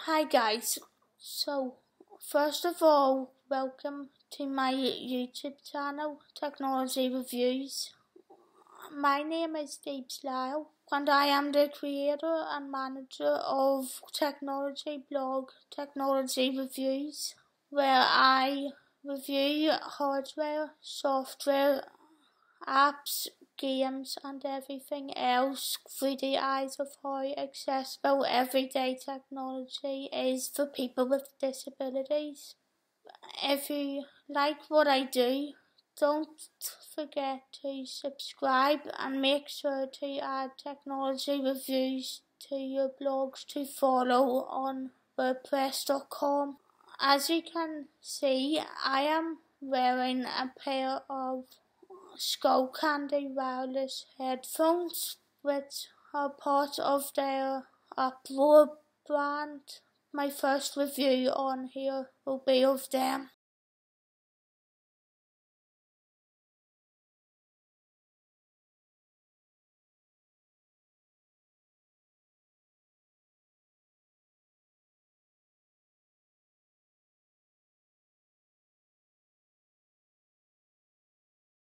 Hi guys, so first of all, welcome to my YouTube channel, Technology Reviews. My name is Deeps Lyle and I am the creator and manager of technology blog Technology Reviews, where I review hardware, software, apps, games and everything else through the eyes of how accessible everyday technology is for people with disabilities. If you like what I do, don't forget to subscribe and make sure to add technology reviews to your blogs to follow on wordpress.com. As you can see, I am wearing a pair of Skullcandy wireless headphones, which are part of their Uproar brand. My first review on here will be of them.